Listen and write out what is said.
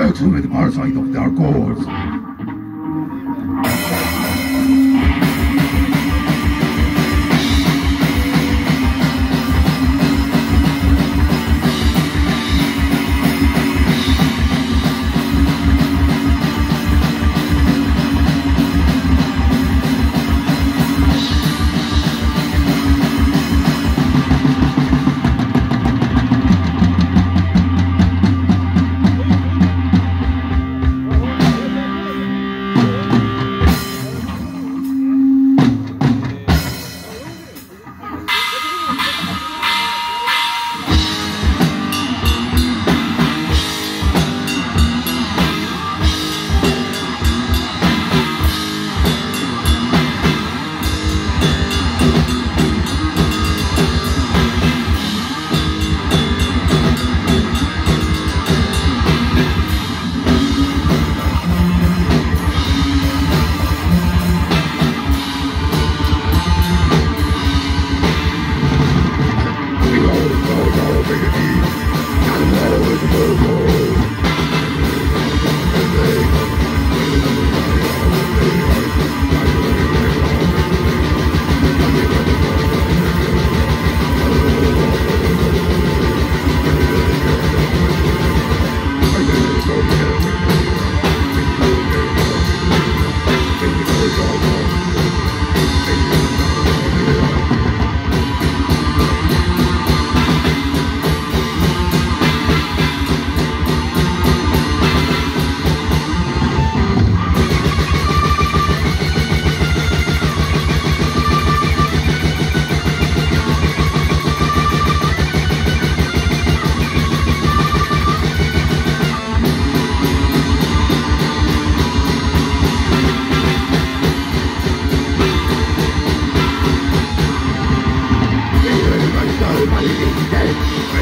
Ultimate parasite of dark gods. Behold, Thank you.